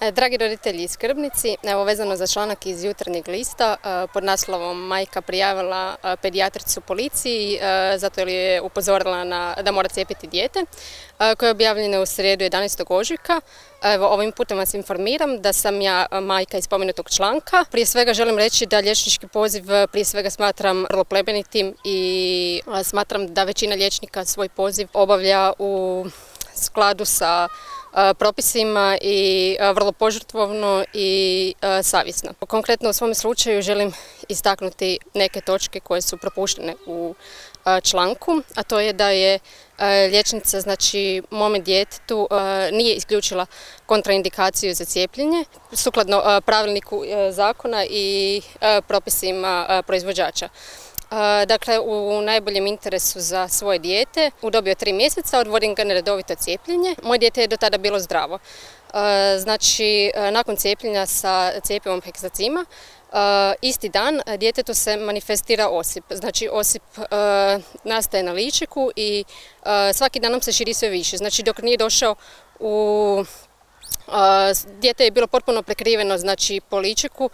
E, dragi roditelji i skrbnici, evo vezano za članak iz jutarnjeg lista e, pod naslovom Majka prijavila e, pedijatricu policiji zato jer je upozorila na, da mora cijepiti dijete koje je objavljeno u srijedu 11. ožujka. Evo, ovim putem vas informiram da sam ja majka iz spomenutog članka. Prije svega želim reći da liječnički poziv prije svega smatram vrlo plebenitim i smatram da većina liječnika svoj poziv obavlja u skladu sa propisima i vrlo požrtvovno i savjesno. Konkretno u svom slučaju želim istaknuti neke točke koje su propuštene u članku, a to je da je liječnica, znači mome djetetu, nije isključila kontraindikaciju za cijepljenje sukladno pravilniku zakona i propisima proizvođača. Dakle, u najboljem interesu za svoje dijete, u dobi od tri mjeseca odvodim ga na redovito cijepljenje. Moje dijete je do tada bilo zdravo. Znači, nakon cijepljenja sa cijepivom hekzacima, isti dan djetetu se manifestira osip. Znači, osip nastaje na ličiku i svaki dan nam se širi sve više. Znači, dok nije došao u Dijete je bilo potpuno prekriveno znači, po ličiku,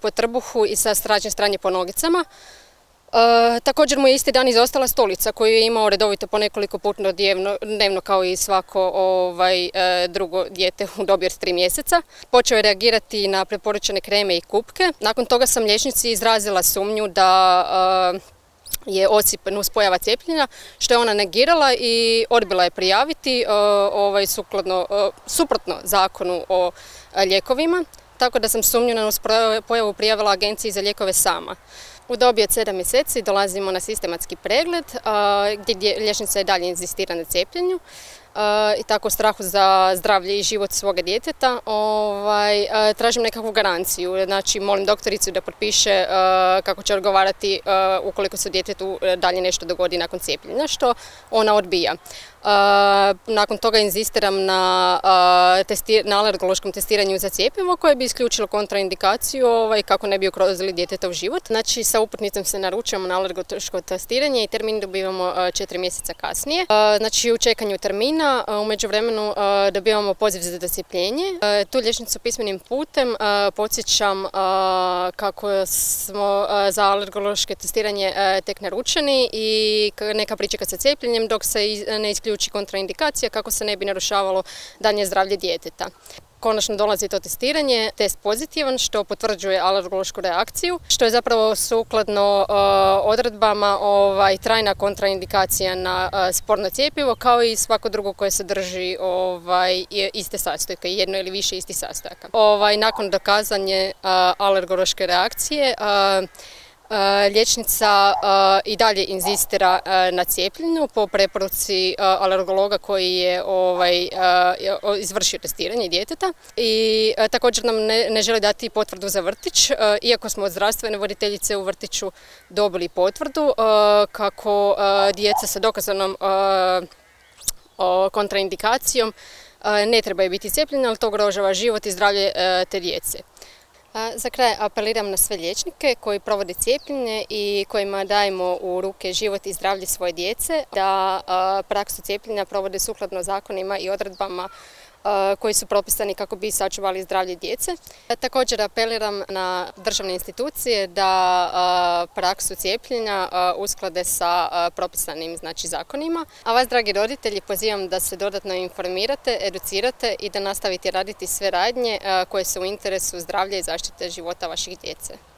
po trbuhu i sa stražnje stranje po nogicama. E, također mu je isti dan izostala stolica koju je imao redovito po nekoliko puta dnevno kao i svako ovaj, e, drugo dijete u dobi od tri mjeseca. Počeo je reagirati na preporučene kreme i kupke. Nakon toga sam liječnici izrazila sumnju da e, je osip nuspojava cijepljenja, što je ona negirala i odbila je prijaviti ovaj, sukladno, suprotno zakonu o lijekovima, tako da sam sumnju na nuspojavu prijavila agenciji za lijekove sama. U dobi od 7 mjeseci dolazimo na sistematski pregled gdje liječnica je dalje inzistira na cijepljenju i tako strahu za zdravlje i život svoga djeteta, ovaj, tražim nekakvu garanciju. Znači, molim doktoricu da potpiše kako će odgovarati ukoliko se djetetu dalje nešto dogodi nakon cijepljenja, što ona odbija. Nakon toga inzistiram na, na alergološkom testiranju za cijepivo koje bi isključilo kontraindikaciju ovaj, kako ne bi ukrozili u život. Znači sa uputnicom se naručujemo na alergološko testiranje i termin dobivamo četiri mjeseca kasnije. Znači u čekanju termina u međuvremenu dobivamo poziv za docijepljenje. Tu liječnicu pismenim putem podsjećam kako smo za alergološke testiranje tek naručeni i neka pričeka sa cijepljenjem dok se ne uključi kontraindikacija kako se ne bi narušavalo danje zdravlje djeteta. Konačno dolazi to testiranje, test pozitivan što potvrđuje alergološku reakciju, što je zapravo sukladno e, odredbama ovaj, trajna kontraindikacija na uh, sporno cijepivo kao i svako drugo koje sadrži ovaj, iste sastojke, jedno ili više istih sastojaka. Ovaj, nakon dokazanje alergološke reakcije E, liječnica e, i dalje inzistira e, na cijepljenju po preporuci alergologa koji je ovaj, izvršio testiranje djeteta i također nam ne, želi dati potvrdu za vrtić, iako smo od zdravstvene voditeljice u vrtiću dobili potvrdu kako djeca sa dokazanom kontraindikacijom ne trebaju biti cijepljene, ali to ugrožava život i zdravlje te djece. Za kraj apeliram na sve liječnike koji provode cijepljenje i kojima dajemo u ruke život i zdravlje svoje djece da praksu cijepljenja provode sukladno zakonima i odredbama koji su propisani kako bi sačuvali zdravlje djece. Također apeliram na državne institucije da praksu cijepljenja usklade sa propisanim znači, zakonima. A vas, dragi roditelji, pozivam da se dodatno informirate, educirate i da nastavite raditi sve radnje koje su u interesu zdravlja i zaštite života vaših djece.